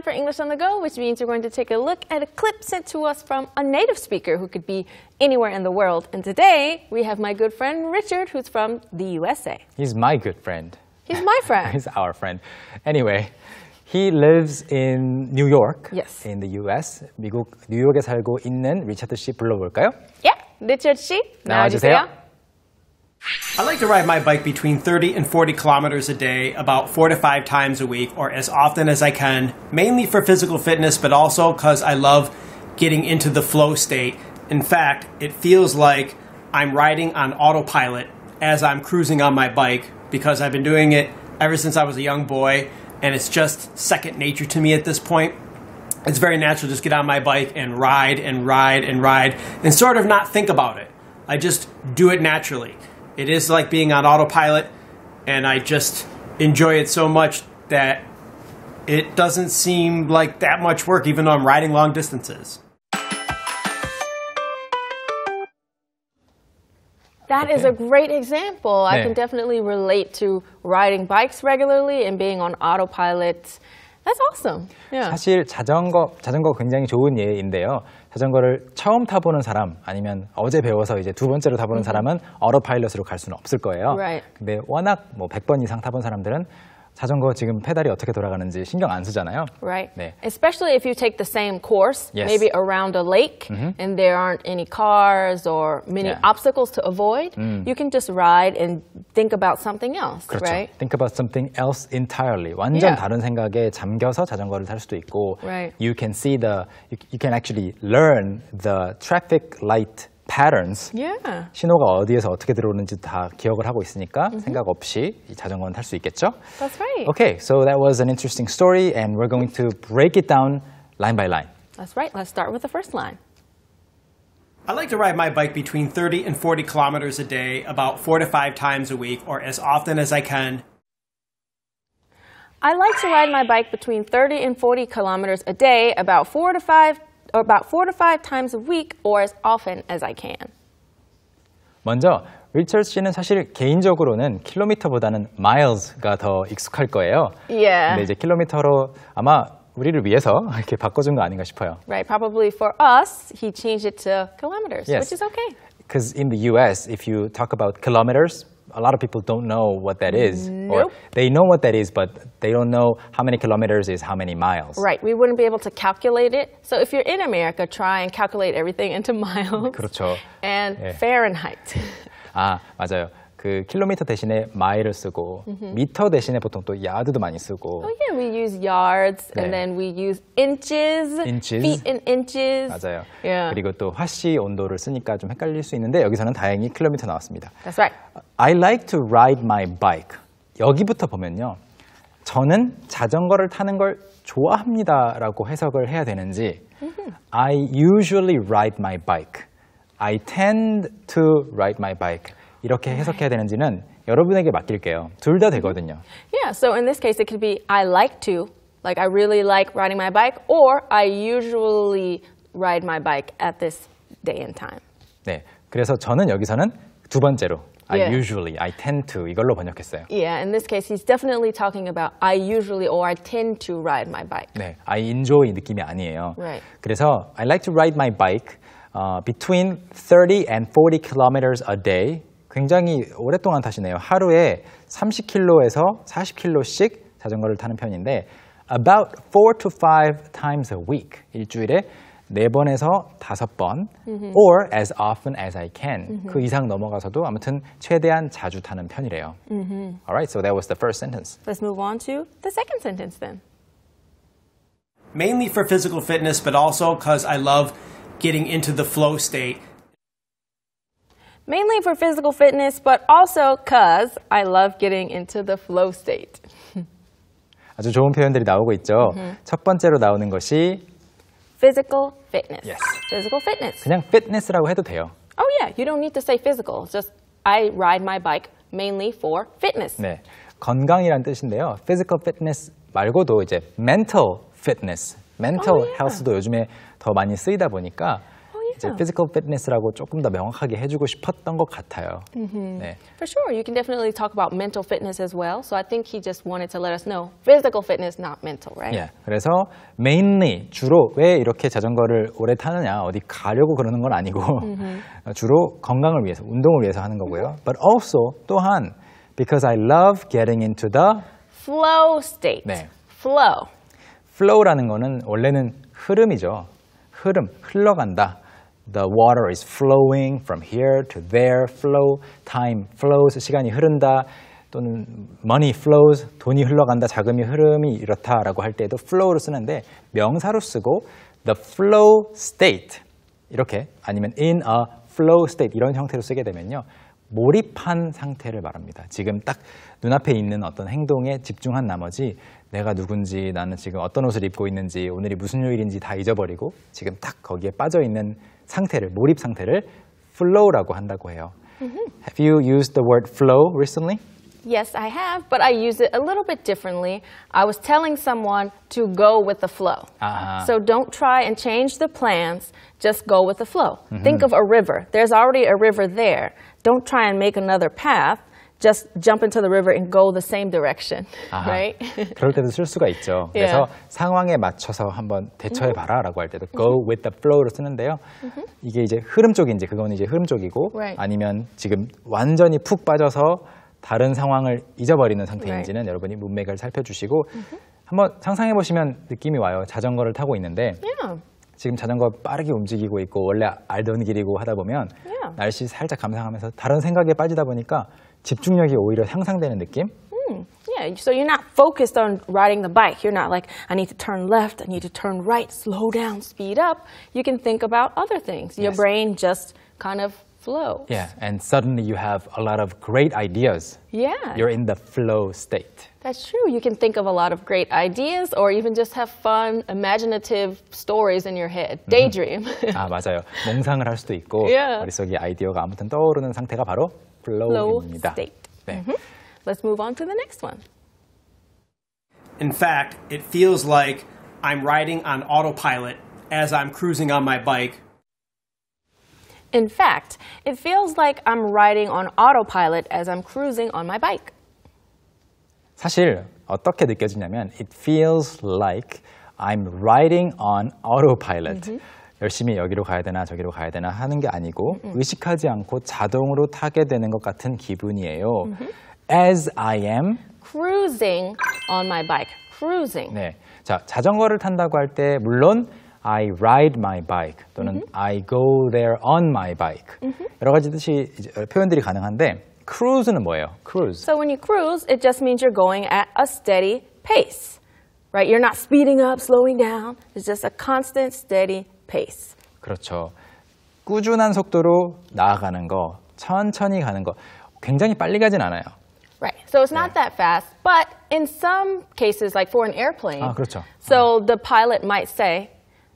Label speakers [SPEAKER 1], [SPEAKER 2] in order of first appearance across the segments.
[SPEAKER 1] time for English on the go, which means we're going to take a look at a clip sent to us from a native speaker who could be anywhere in the world. And today we have my good friend Richard, who's from the USA.
[SPEAKER 2] He's my good friend.
[SPEAKER 1] He's my friend.
[SPEAKER 2] He's our friend. Anyway, he lives in New York,
[SPEAKER 1] Yes.
[SPEAKER 2] in the US. 미국 뉴욕에 살고 있는 리차드 씨 불러볼까요?
[SPEAKER 1] yeah, Richard 씨,
[SPEAKER 2] 나와주세요.
[SPEAKER 1] 나와주세요.
[SPEAKER 3] I like to ride my bike between 30 and 40 kilometers a day, about four to five times a week, or as often as I can, mainly for physical fitness, but also because I love getting into the flow state. In fact, it feels like I'm riding on autopilot as I'm cruising on my bike because I've been doing it ever since I was a young boy, and it's just second nature to me at this point. It's very natural to just get on my bike and ride and ride and ride and sort of not think about it. I just do it naturally. It is like being on autopilot, and I just enjoy it so much that it doesn't seem like that much work, even though I'm riding long distances.
[SPEAKER 1] That is a great example. I can definitely relate to riding bikes regularly and being on autopilot. That's awesome. Yeah.
[SPEAKER 2] 사실 자전거 자전거 굉장히 좋은 예인데요. 자전거를 처음 타보는 사람 아니면 어제 배워서 이제 두 번째로 타보는 사람은 어로 파일럿으로 갈 수는 없을 거예요.
[SPEAKER 1] Right.
[SPEAKER 2] 근데 워낙 뭐 100번 이상 타본 사람들은 자전거 지금 페달이 어떻게 돌아가는지 신경 안 쓰잖아요.
[SPEAKER 1] Right.
[SPEAKER 2] 네.
[SPEAKER 1] Especially if you take the same course,
[SPEAKER 2] Yes.
[SPEAKER 1] maybe around a lake, and there aren't any cars or many
[SPEAKER 2] Yeah.
[SPEAKER 1] obstacles to avoid, you can just ride and think about something else,
[SPEAKER 2] 그렇죠.
[SPEAKER 1] right?
[SPEAKER 2] Think about something else entirely. 완전
[SPEAKER 1] Yeah.
[SPEAKER 2] 다른 생각에 잠겨서 자전거를 탈 수도 있고,
[SPEAKER 1] Right.
[SPEAKER 2] you can see the, you, you can actually learn the traffic light patterns.
[SPEAKER 1] Yeah.
[SPEAKER 2] 신호가 어디에서 어떻게 들어오는지 다 기억을 하고 있으니까 생각 없이 이 자전거는 탈 수 있겠죠?
[SPEAKER 1] That's right.
[SPEAKER 2] Okay, so that was an interesting story, and we're going to break it down line by line.
[SPEAKER 1] That's right. Let's start with the first line.
[SPEAKER 3] I like to ride my bike between 30 and 40 kilometers a day, about four to five times a week, or as often as I can.
[SPEAKER 1] I like to ride my bike between 30 and 40 kilometers a day, about four to five, or about four to five times a week, or as often as I can.
[SPEAKER 2] 먼저 리처드 씨는 사실 개인적으로는 킬로미터보다는 miles가 더 익숙할 거예요.
[SPEAKER 1] Yeah.
[SPEAKER 2] 근데 이제 킬로미터로 아마 우리를 위해서 이렇게 바꿔준 거 아닌가 싶어요.
[SPEAKER 1] Right. Probably for us, he changed it to kilometers,
[SPEAKER 2] Yes.
[SPEAKER 1] which is okay.
[SPEAKER 2] Because in the U.S., if you talk about kilometers, a lot of people don't know what that is, or
[SPEAKER 1] Nope.
[SPEAKER 2] they know what that is, but they don't know how many kilometers is how many miles.
[SPEAKER 1] Right. We wouldn't be able to calculate it. So if you're in America, try and calculate everything into miles
[SPEAKER 2] 그렇죠.
[SPEAKER 1] and
[SPEAKER 2] 예.
[SPEAKER 1] Fahrenheit.
[SPEAKER 2] 아 맞아요. 그 킬로미터 대신에 마일을 쓰고 미터 대신에 보통 또 야드도 많이 쓰고
[SPEAKER 1] oh yeah, we use yards
[SPEAKER 2] 네.
[SPEAKER 1] and then we use inches,
[SPEAKER 2] Inches.
[SPEAKER 1] feet in inches.
[SPEAKER 2] 맞아요.
[SPEAKER 1] Yeah.
[SPEAKER 2] 그리고 또 화씨 온도를 쓰니까 좀 헷갈릴 수 있는데 여기서는 다행히 킬로미터 나왔습니다.
[SPEAKER 1] That's right.
[SPEAKER 2] I like to ride my bike. 여기부터 보면요. 저는 자전거를 타는 걸 좋아합니다라고 해석을 해야 되는지 I usually ride my bike. I tend to ride my bike. 이렇게 해석해야 되는지는 여러분에게 맡길게요. 둘 다 되거든요.
[SPEAKER 1] Yeah, so in this case, it could be I like to, like I really like riding my bike, or I usually ride my bike at this day and time.
[SPEAKER 2] 네. 그래서 저는 여기서는 두 번째로 I
[SPEAKER 1] Yeah.
[SPEAKER 2] usually, I tend to 이걸로 번역했어요.
[SPEAKER 1] Yeah, in this case, he's definitely talking about I usually or I tend to ride my bike.
[SPEAKER 2] 네, I enjoy 느낌이 아니에요.
[SPEAKER 1] Right.
[SPEAKER 2] 그래서 I like to ride my bike uh, between 30 and 40 kilometers a day. 굉장히 오랫동안 타시네요. 하루에 30km에서 40km씩 자전거를 타는 편인데 about 4 to 5 times a week. 일주일에 4번에서 5번 or as often as I can. 그 이상 넘어가서도 아무튼 최대한 자주 타는 편이래요. Alright, so that was the first sentence.
[SPEAKER 1] Let's move on to the second sentence then.
[SPEAKER 3] Mainly for physical fitness, but also because I love getting into the flow state.
[SPEAKER 1] Mainly for physical fitness, but also because I love getting into the flow state.
[SPEAKER 2] 아주 좋은 표현들이 나오고 있죠. 첫 번째로 나오는 것이
[SPEAKER 1] Physical fitness.
[SPEAKER 2] Yes.
[SPEAKER 1] Physical fitness.
[SPEAKER 2] 그냥 fitness라고 해도 돼요.
[SPEAKER 1] Oh, yeah, you don't need to say physical. It's just I ride my bike mainly for fitness.
[SPEAKER 2] 네, 건강이란 뜻인데요. physical fitness 말고도 이제 mental fitness, mental
[SPEAKER 1] Oh, yeah.
[SPEAKER 2] health도 요즘에 더 많이 쓰이다 보니까
[SPEAKER 1] Oh, yeah.
[SPEAKER 2] 이제 physical fitness라고 조금 더 명확하게 해주고 싶었던 것 같아요. 네.
[SPEAKER 1] For sure, you can definitely talk about mental fitness as well. So I think he just wanted to let us know physical fitness, not mental, right?
[SPEAKER 2] 예, 그래서 mainly 주로 왜 이렇게 자전거를 오래 타느냐 어디 가려고 그러는 건 아니고 주로 건강을 위해서 운동을 위해서 하는 거고요. But also 또한 because I love getting into the
[SPEAKER 1] Flow state.
[SPEAKER 2] 네.
[SPEAKER 1] Flow.
[SPEAKER 2] flow라는 거는 원래는 흐름이죠. 흐름, 흘러간다. The water is flowing from here to there. Flow, time flows, 시간이 흐른다. 또는 money flows, 돈이 흘러간다, 자금이 흐름이 이렇다라고 할 때에도 flow로 쓰는데 명사로 쓰고 the flow state 이렇게 아니면 in a flow state 이런 형태로 쓰게 되면요. 몰입한 상태를 말합니다. 지금 딱 눈앞에 있는 어떤 행동에 집중한 나머지 내가 누군지 나는 지금 어떤 옷을 입고 있는지 오늘이 무슨 요일인지 다 잊어버리고 지금 딱 거기에 빠져 있는 상태를 몰입 상태를 flow라고 한다고 해요. Have you used the word flow recently?
[SPEAKER 1] Yes, I have, but I use it a little bit differently. I was telling someone to go with the flow.
[SPEAKER 2] Ah.
[SPEAKER 1] So don't try and change the plans, just go with the flow. Think of a river. There's already a river there. Don't try and make another path. Just jump into the river and go the same direction,
[SPEAKER 2] 아하,
[SPEAKER 1] right?
[SPEAKER 2] 그럴 때도 쓸 수가 있죠. 그래서 상황에 맞춰서 한번 대처해 봐라라고 할 때도 go with the flow로 쓰는데요. 이게 이제 흐름 쪽인지 그건 이제 흐름 쪽이고
[SPEAKER 1] Right.
[SPEAKER 2] 아니면 지금 완전히 푹 빠져서 다른 상황을 잊어버리는 상태인지는 여러분이 문맥을 살펴주시고 한번 상상해 보시면 느낌이 와요. 자전거를 타고 있는데
[SPEAKER 1] yeah.
[SPEAKER 2] 지금 자전거 빠르게 움직이고 있고 원래 알던 길이고 하다 보면
[SPEAKER 1] Yeah.
[SPEAKER 2] 날씨 살짝 감상하면서 다른 생각에 빠지다 보니까 집중력이 오히려 향상되는 느낌?
[SPEAKER 1] Yeah, so you're not focused on riding the bike. You're not like, I need to turn left, I need to turn right, slow down, speed up. You can think about other things. Your
[SPEAKER 2] Yes.
[SPEAKER 1] brain just kind of flows.
[SPEAKER 2] Yeah, and suddenly you have a lot of great ideas.
[SPEAKER 1] Yeah,
[SPEAKER 2] You're in the flow state.
[SPEAKER 1] that's true. You can think of a lot of great ideas or even just have fun, imaginative stories in your head. Daydream.
[SPEAKER 2] 아, 맞아요. 몽상을 할 수도 있고
[SPEAKER 1] Yeah.
[SPEAKER 2] 머릿속에 아이디어가 아무튼 떠오르는 상태가 바로
[SPEAKER 1] Flow
[SPEAKER 2] flow입니다.
[SPEAKER 1] state.
[SPEAKER 2] 네.
[SPEAKER 1] Let's move on to the next one.
[SPEAKER 3] In fact, it feels like I'm riding on autopilot as I'm cruising on my bike.
[SPEAKER 1] In fact, it feels like I'm riding on autopilot as I'm cruising on my bike.
[SPEAKER 2] 사실 어떻게 느껴지냐면 it feels like I'm riding on autopilot. 열심히 여기로 가야 되나 저기로 가야 되나 하는 게 아니고 의식하지 않고 자동으로 타게 되는 것 같은 기분이에요. As I am
[SPEAKER 1] Cruising on my bike. Cruising.
[SPEAKER 2] 네. 자, 자전거를 탄다고 할 때 물론 I ride my bike 또는 I go there on my bike 여러 가지 뜻이 이제 표현들이 가능한데 cruise는 뭐예요? cruise.
[SPEAKER 1] So when you cruise, it just means you're going at a steady pace, right? You're not speeding up, slowing down. It's just a constant, steady pace.
[SPEAKER 2] 그렇죠. 꾸준한 속도로 나아가는 거, 천천히 가는 거 굉장히 빨리 가진 않아요.
[SPEAKER 1] Right. So it's not that fast, but in some cases, like for an airplane,
[SPEAKER 2] 아, 그렇죠.
[SPEAKER 1] so the pilot might say,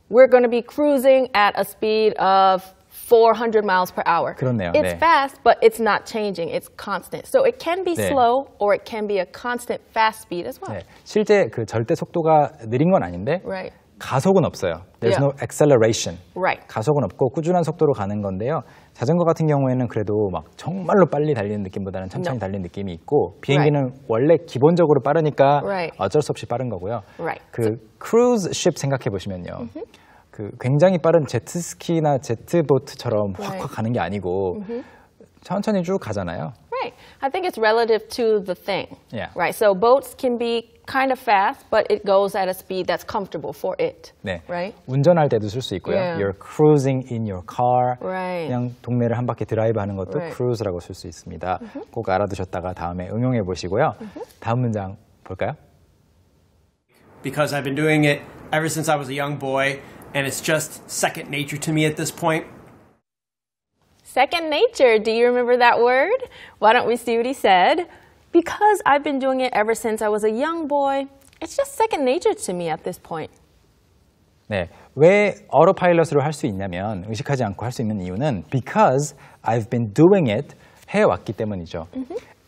[SPEAKER 1] we're going to be cruising at a speed of 400 miles per hour.
[SPEAKER 2] 그렇네요.
[SPEAKER 1] It's
[SPEAKER 2] 네.
[SPEAKER 1] fast, but it's not changing. It's constant. So it can be
[SPEAKER 2] 네.
[SPEAKER 1] slow or it can be a constant fast speed as well.
[SPEAKER 2] 네. 실제 그 절대 속도가 느린 건 아닌데
[SPEAKER 1] Right.
[SPEAKER 2] 가속은 없어요. There's no acceleration.
[SPEAKER 1] Right.
[SPEAKER 2] 가속은 없고 꾸준한 속도로 가는 건데요. 자전거 같은 경우에는 그래도 막 정말로 빨리 달리는 느낌보다는 천천히. 달리는 느낌이 있고 비행기는 원래 기본적으로 빠르니까
[SPEAKER 1] Right.
[SPEAKER 2] 어쩔 수 없이 빠른 거고요.
[SPEAKER 1] Right.
[SPEAKER 2] 그 크루즈 십 생각해 보시면요. 그 굉장히 빠른 제트스키나 제트보트처럼
[SPEAKER 1] Right.
[SPEAKER 2] 확확 가는 게 아니고 천천히 쭉 가잖아요.
[SPEAKER 1] Right. I think it's relative to the thing.
[SPEAKER 2] Yeah.
[SPEAKER 1] Right. So boats can be kind of fast, but it goes at a speed that's comfortable for it.
[SPEAKER 2] 네.
[SPEAKER 1] Right.
[SPEAKER 2] 운전할 때도 쓸 수 있고요.
[SPEAKER 1] Yeah.
[SPEAKER 2] You're cruising in your car.
[SPEAKER 1] Right.
[SPEAKER 2] 그냥 동네를 한 바퀴 드라이브 하는 것도
[SPEAKER 1] Right.
[SPEAKER 2] cruise라고 쓸 수 있습니다. 꼭 알아두셨다가 다음에 응용해 보시고요. 다음 문장 볼까요?
[SPEAKER 3] because I've been doing it ever since I was a young boy, and it's just second nature to me at this point.
[SPEAKER 1] Second nature. Do you remember that word? Why don't we see what he said? Because I've been doing it ever since I was a young boy, it's just second nature to me at this point.
[SPEAKER 2] 네. 왜 어로파일럿으로 할 수 있냐면 의식하지 않고 할 수 있는 이유는 because I've been doing it 해왔기 때문이죠.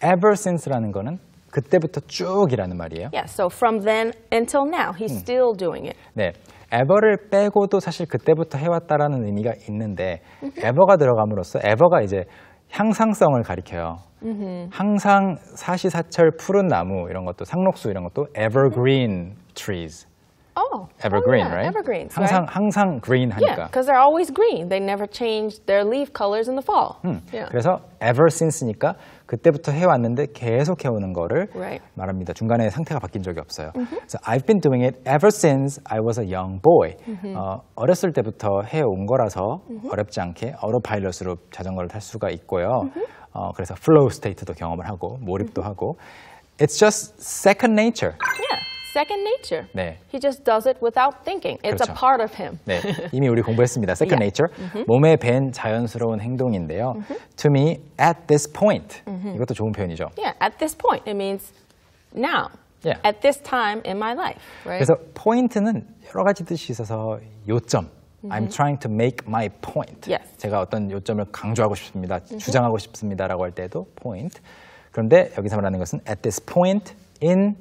[SPEAKER 2] ever since라는 거는 그때부터 쭉이라는 말이에요.
[SPEAKER 1] Yeah. So from then until now, he's still doing it.
[SPEAKER 2] 네. ever를 빼고도 사실 그때부터 해왔다라는 의미가 있는데 ever가 들어감으로써 ever가 이제 향상성을 가리켜요. 항상 사시사철 푸른 나무 이런 것도 상록수 이런 것도 evergreen trees.
[SPEAKER 1] Oh,
[SPEAKER 2] evergreen,
[SPEAKER 1] oh, yeah,
[SPEAKER 2] right?
[SPEAKER 1] Evergreens,
[SPEAKER 2] 항상
[SPEAKER 1] right?
[SPEAKER 2] 항상 green
[SPEAKER 1] Yeah,
[SPEAKER 2] 하니까.
[SPEAKER 1] because they're always green. They never change their leaf colors in the fall. Yeah.
[SPEAKER 2] 그래서 ever since니까 그때부터 해왔는데 계속 해오는 거를
[SPEAKER 1] Right.
[SPEAKER 2] 말합니다. 중간에 상태가 바뀐 적이 없어요. 그래서 I've been doing it ever since I was a young boy. 어, 어렸을 때부터 해온 거라서 어렵지 않게 어로파일럿으로 자전거를 탈 수가 있고요. 어, 그래서 flow state도 경험을 하고 몰입도 하고 It's just second nature.
[SPEAKER 1] Yeah, second nature.
[SPEAKER 2] 네.
[SPEAKER 1] He just does it without thinking. It's a
[SPEAKER 2] 그렇죠.
[SPEAKER 1] part of him.
[SPEAKER 2] 네, 이미 우리 공부했습니다. Second
[SPEAKER 1] Yeah.
[SPEAKER 2] nature. 몸에 밴 자연스러운 행동인데요. To me, at this point. 이것도 좋은 표현이죠.
[SPEAKER 1] Yeah, at this point, it means now.
[SPEAKER 2] Yeah.
[SPEAKER 1] At this time in my life, right?
[SPEAKER 2] 그래서 포인트는 여러 가지 뜻이 있어서 요점. I'm trying to make my point.
[SPEAKER 1] Yes.
[SPEAKER 2] 제가 어떤 요점을 강조하고 싶습니다. 주장하고 싶습니다라고 할 때도 point. 그런데 여기서 말하는 것은 at this point in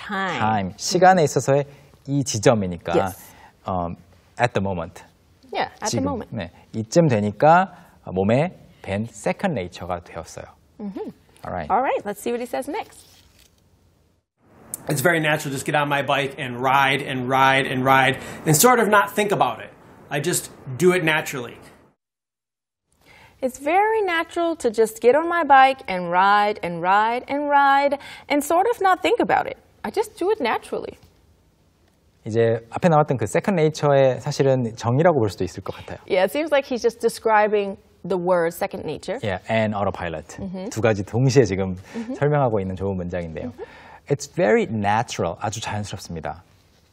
[SPEAKER 1] time.
[SPEAKER 2] time. 시간에 있어서의 이 지점이니까
[SPEAKER 1] Yes.
[SPEAKER 2] um, at the moment.
[SPEAKER 1] Yeah, at the
[SPEAKER 2] 지금.
[SPEAKER 1] moment.
[SPEAKER 2] 네, 이쯤 되니까 몸에 밴 second nature가 되었어요. Alright.
[SPEAKER 1] All right, let's see what he says next.
[SPEAKER 3] It's very natural to just get on my bike and ride and ride and ride and sort of not think about it. I just do it naturally.
[SPEAKER 1] It's very natural to just get on my bike and ride and ride and ride and sort of not think about it. I just do it naturally.
[SPEAKER 2] 이제 앞에 나왔던 그 second nature의 사실은 정의라고 볼 수도 있을 것 같아요.
[SPEAKER 1] Yeah, it seems like he's just describing the word second nature.
[SPEAKER 2] Yeah, and autopilot. 두 가지 동시에 지금 설명하고 있는 좋은 문장인데요. It's very natural, 아주 자연스럽습니다.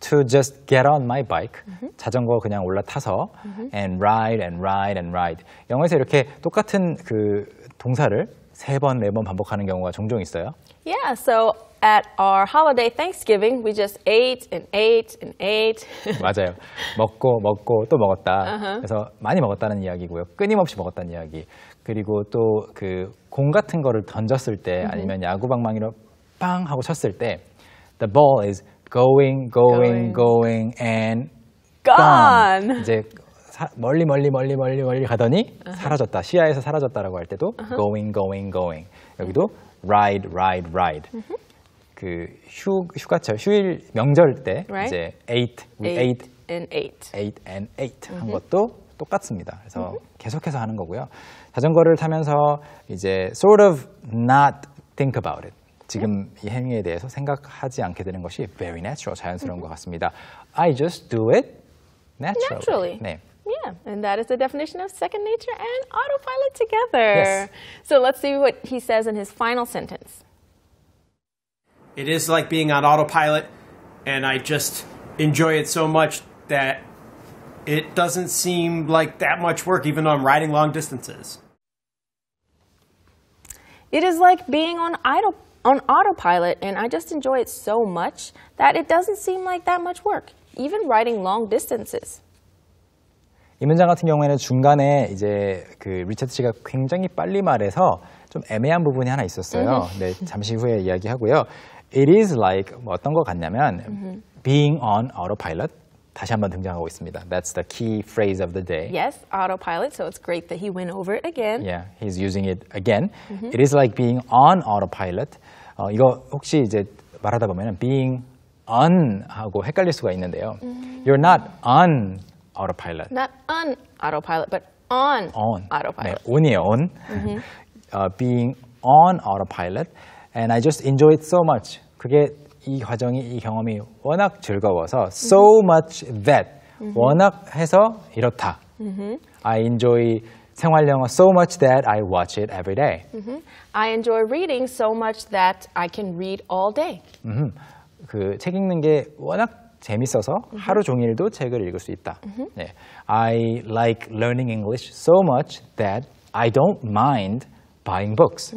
[SPEAKER 2] To just get on my bike, 자전거 그냥 올라타서 and ride and ride and ride. 영어에서 이렇게 똑같은 그 동사를 세 번, 네 번 반복하는 경우가 종종 있어요.
[SPEAKER 1] Yeah, so at our holiday Thanksgiving, we just ate and ate and ate.
[SPEAKER 2] 맞아요. 먹고 먹고 또 먹었다. 그래서 많이 먹었다는 이야기고요. 끊임없이 먹었다는 이야기. 그리고 또 그 공 같은 거를 던졌을 때 아니면 야구 방망이로 빵 하고 쳤을 때 the ball is going, going, going, and
[SPEAKER 1] Gone.
[SPEAKER 2] gone. 이제 사- 멀리 멀리 멀리 멀리 멀리 가더니 사라졌다. 시야에서 사라졌다라고 할 때도 going, going, going. 여기도 ride, ride, ride. 그 휴, 휴가철, 휴일 명절 때. 이제 ate, we ate,
[SPEAKER 1] and ate.
[SPEAKER 2] ate and ate 한 것도 똑같습니다. 그래서 계속해서 하는 거고요. 자전거를 타면서 이제 sort of not think about it. 지금 이 행위에 대해서 생각하지 않게 되는 것이 very natural, 자연스러운 것 같습니다. I just do it naturally.
[SPEAKER 1] Naturally.
[SPEAKER 2] 네.
[SPEAKER 1] Yeah, and that is the definition of second nature and autopilot together.
[SPEAKER 2] Yes.
[SPEAKER 1] So let's see what he says in his final sentence.
[SPEAKER 3] It is like being on autopilot, and I just enjoy it so much that it doesn't seem like that much work, even though I'm riding long distances.
[SPEAKER 1] It is like being on idle on autopilot, and I just enjoy it so much that it doesn't seem like that much work, even riding long distances.
[SPEAKER 2] 이 문장 같은 경우에는 중간에 이제 그 리차드 씨가 굉장히 빨리 말해서 좀 애매한 부분이 하나 있었어요. 네, 잠시 후에 이야기하고요. It is like 뭐 어떤 것 같냐면 being on autopilot 다시 한번 등장하고 있습니다. That's the key phrase of the day.
[SPEAKER 1] Yes, autopilot, so it's great that he went over it again.
[SPEAKER 2] Yeah, he's using it again. It is like being on autopilot. 어, 이거 혹시 이제 말하다 보면 being on 하고 헷갈릴 수가 있는데요. You're not on autopilot.
[SPEAKER 1] Not on autopilot, but on,
[SPEAKER 2] on. 네,
[SPEAKER 1] autopilot.
[SPEAKER 2] on이에요, on. 어, being on autopilot. And I just enjoy it so much. 그게 이 과정이, 이 경험이 워낙 즐거워서 so much that 워낙 해서 이렇다. I enjoy 생활 영어 so much that I watch it every day.
[SPEAKER 1] I enjoy reading so much that I can read all day.
[SPEAKER 2] 그책 읽는 게 워낙 재밌어서 하루 종일도 책을 읽을 수 있다. 네. I like learning English so much that I don't mind buying books.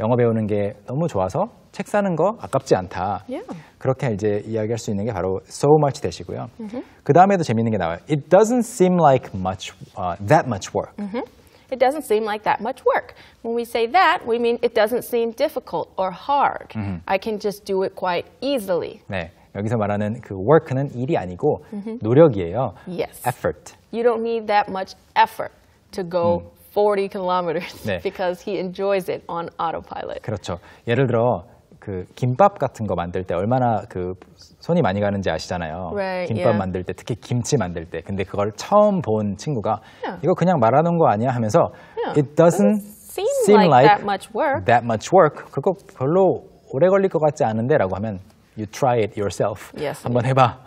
[SPEAKER 2] 영어 배우는 게 너무 좋아서 책 사는 거 아깝지 않다.
[SPEAKER 1] Yeah.
[SPEAKER 2] 그렇게 이제 이야기할 수 있는 게 바로 so much 되시고요. 그 다음에도 재밌는 게 나와요. It doesn't seem like much, uh, that much work.
[SPEAKER 1] It doesn't seem like that much work. When we say that, we mean it doesn't seem difficult or hard. I can just do it quite easily.
[SPEAKER 2] 네. 여기서 말하는 그 work는 일이 아니고 노력이에요.
[SPEAKER 1] Yes.
[SPEAKER 2] effort.
[SPEAKER 1] You don't need that much effort to go 40 kilometers
[SPEAKER 2] 네.
[SPEAKER 1] because he enjoys it on autopilot.
[SPEAKER 2] 그렇죠. 예를 들어 그 김밥 같은 거 만들 때 얼마나 그 손이 많이 가는지 아시잖아요.
[SPEAKER 1] Right,
[SPEAKER 2] 김밥
[SPEAKER 1] yeah.
[SPEAKER 2] 만들 때 특히 김치 만들 때. 근데 그걸 처음 본 친구가
[SPEAKER 1] Yeah.
[SPEAKER 2] 이거 그냥 말하는 거 아니야 하면서
[SPEAKER 1] Yeah.
[SPEAKER 2] it doesn't
[SPEAKER 1] seem like that much work.
[SPEAKER 2] that much work. 그거 별로 오래 걸릴 것 같지 않은데라고 하면 you try it yourself.
[SPEAKER 1] Yes,
[SPEAKER 2] 한번 해봐.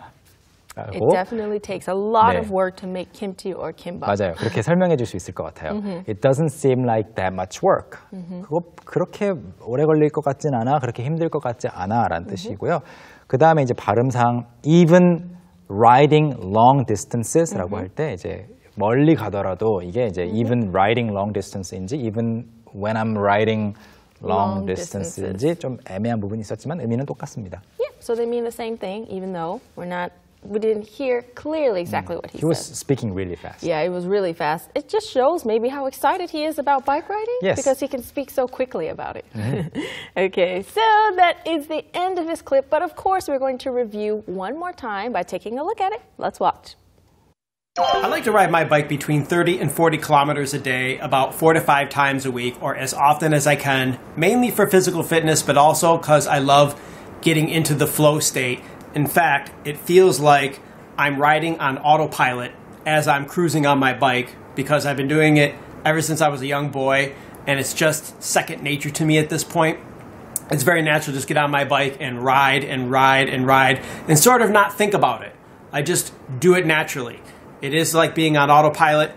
[SPEAKER 1] It definitely takes a lot
[SPEAKER 2] 네.
[SPEAKER 1] of work to make kimchi or kimbap.
[SPEAKER 2] 맞아요. 그렇게 설명해 줄 수 있을 것 같아요. It doesn't seem like that much work. 그거 그렇게 오래 걸릴 것 같진 않아. 그렇게 힘들 것 같지 않아 라는 뜻이고요. 그 다음에 이제 발음상 even riding long distances라고 할때 이제 멀리 가더라도 이게 이제 even riding long distance인지 even when I'm riding long
[SPEAKER 1] Long
[SPEAKER 2] distance인지 좀 애매한 부분이 있었지만 의미는 똑같습니다.
[SPEAKER 1] Yeah, so they mean the same thing, even though we're not, we didn't hear clearly mm. exactly what he, said.
[SPEAKER 2] He was speaking really fast.
[SPEAKER 1] Yeah, it was really fast. It just shows maybe how excited he is about bike riding
[SPEAKER 2] Yes.
[SPEAKER 1] because he can speak so quickly about it. okay, so that is the end of this clip, but of course we're going to review one more time by taking a look at it. Let's watch.
[SPEAKER 3] I like to ride my bike between 30 and 40 kilometers a day, about four to five times a week, or as often as I can, mainly for physical fitness, but also because I love getting into the flow state. In fact, it feels like I'm riding on autopilot as I'm cruising on my bike because I've been doing it ever since I was a young boy, and it's just second nature to me at this point it's very natural to just get on my bike and ride and ride and ride and sort of not think about it. I just do it naturally. It is like being on autopilot,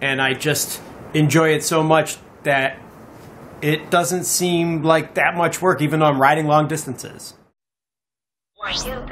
[SPEAKER 3] and I just enjoy it so much that it doesn't seem like that much work, even though I'm riding long distances. Are you